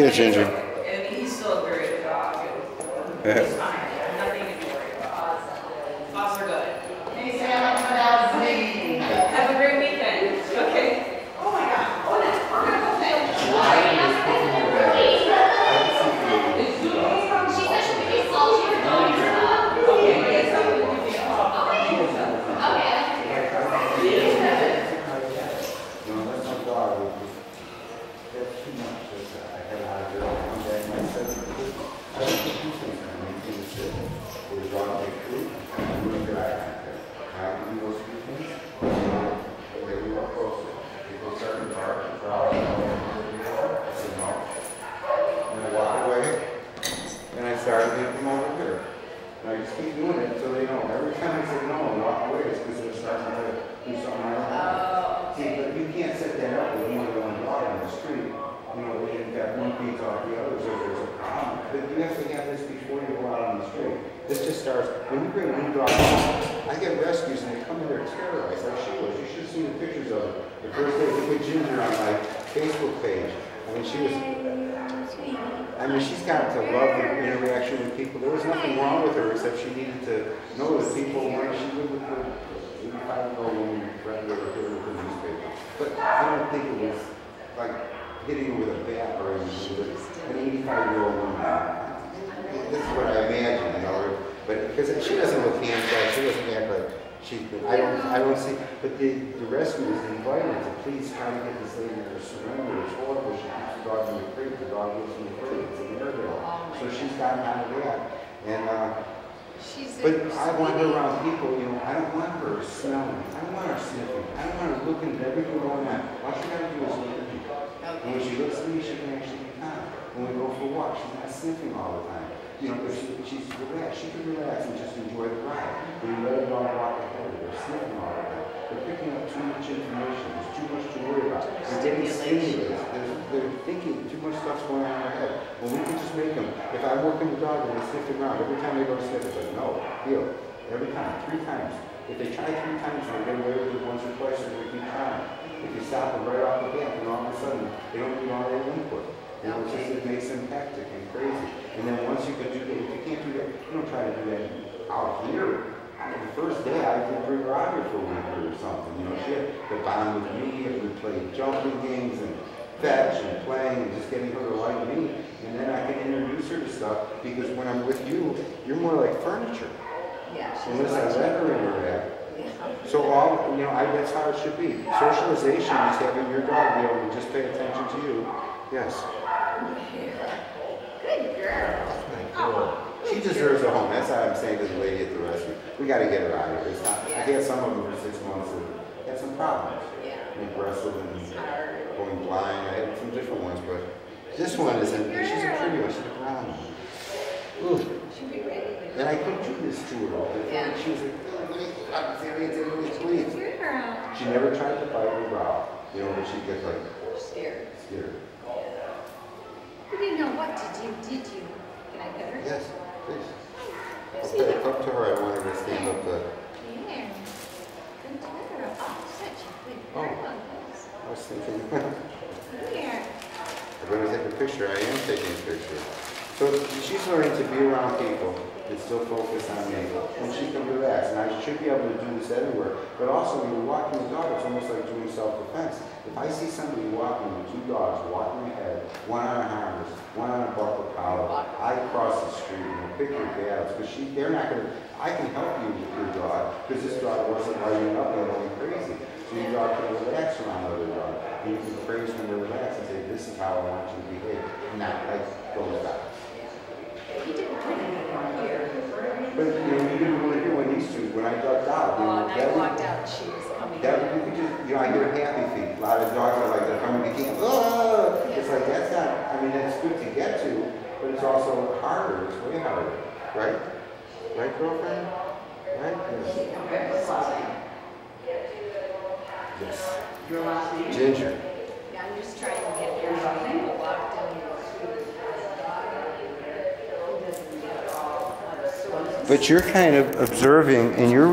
Here, Ginger. And he's still a very good dog. Yeah. He's fine. Nothing to worry about. Dogs are good. Hey, Sam, I'm out of the Have a great weekend. Okay. Oh my God. Oh, that's, we're gonna go there. She said she would be slow, she was going slow. Okay. No, that's my dog. It was- That's too much. That's, uh, I had a hot girl one day, and I said, I don't think you can, I mean, he was sick. It was dog like food, and I'm really good at it. How do you those two things? They were up closer. People started to bark, and growl. I said, no. And I walked away, and I started to come over here. And I just keep doing it until they know. Every time I say no and walk away, it's because they're starting to do something I don't want. See, but you can't set that up with more than one dog on the street. You know, you've got one feeds off the other, so there's a But you have have this before you go out on the street. This just starts, when you bring new dog home, I get rescues and they come in there terrorized, like she was. You should see the pictures of her. The first day, we put Ginger on my Facebook page. I mean, she was, I mean, she's got to love the interaction with people. There was nothing wrong with her except she needed to know that people, when she lived with her, eighty-five year old woman, friend or her with the newspaper. But I don't think it was like hitting her with a bat or anything. An eighty-five year old woman. This is what I imagine, you know, but because she doesn't look handicapped, she doesn't act like she, I don't, I don't see, but the, the rescuers invited to please try to get this lady to surrender. It's horrible. She keeps the dog in the crate. The dog lives in the crate. It's an Airedale. So she's gotten out of that. And, uh, She's. but I want her around people, you know, I don't want her smelling, I don't want her sniffing, I don't want her looking at everything going on. All she gotta do is look at me. And when she looks at me, she can actually be calm. When we go for a walk, she's not sniffing all the time. You know, if she, she's relaxed, she can relax and just enjoy the ride. When you let her dog walk ahead of her, they're sniffing all the time. They're picking up too much information, there's too much to worry about. They're getting stimulated, they're, thinking too much stuff's going on in their head. Well, we can just make them, if I'm working the dog and they sniff the ground, every time they go to sniff, it's like, no, heel, every time, three times. If they try three times and they get away with it once or twice, they're gonna keep trying. If you stop them right off the bat, then all of a sudden, they don't need all that input. Know, it's just, it makes them hectic and crazy. And then once you can do that, if you can't do that, you don't try to do that out here. The first day, I could bring her out here for a week or something, you know, she had to bond with me, and we played jumping games and fetch and playing and just getting her to like me. And then I can introduce her to stuff, because when I'm with you, you're more like furniture. Yeah. Unless I let her in her head. Yeah. So all, you know, I, that's how it should be. Socialization is having your dog be able to just pay attention to you. Yes. Good girl. She deserves a home. That's how I'm saying to the lady at the rescue. We gotta get her out of here. It's not, I had some of them for six months and had some problems. Yeah. Aggressive and It's hard. going blind. I had some different ones, but this one isn't, she's a pretty one. She's a brown one. Ooh. She'd be ready. And I couldn't do this to her. Yeah. She was like, "Please, please, please, please." Good girl. She never tried to bite me growl, you know, but she'd get like Scared. scared. You didn't know what to do, did you? Can I pet her? Yes, please. Where's Okay, he? up to her, I wanted to stand up the, Yeah. Good girl. Oh, such a good Oh. I was thinking, Here. I'm gonna take a picture, I am taking a picture. So she's learning to be around people and still focus on me, and she can relax, and I should be able to do this everywhere. But also, when you're walking the dog, it's almost like doing self-defense. If I see somebody walking with two dogs, walking ahead, one on a harness, one on a buckle collar, I cross the street and pick your battles, because she, they're not gonna, I can help you with your dog, because this dog wasn't lighting up and going crazy. So your dog can relax around other dog, and you can praise them to relax and say, this is how I want you to behave, not like, go back. He did pretty good here. But, you know, you didn't really hear when these two, when I ducked out, you Oh, know, and I that walked would, out, she was coming. that would, you could just, you know, I hear happy feet, a lot of dogs are like, they're coming to camp, oh, it's like, that's not, I mean, that's good to get to, but it's also harder, it's way harder, right? Right, girlfriend? Right? Yes. Okay, what's the last name? Yes. Your last name? Ginger. Yeah, I'm just trying to get her. People walked in. He doesn't get all. But you're kind of observing and you're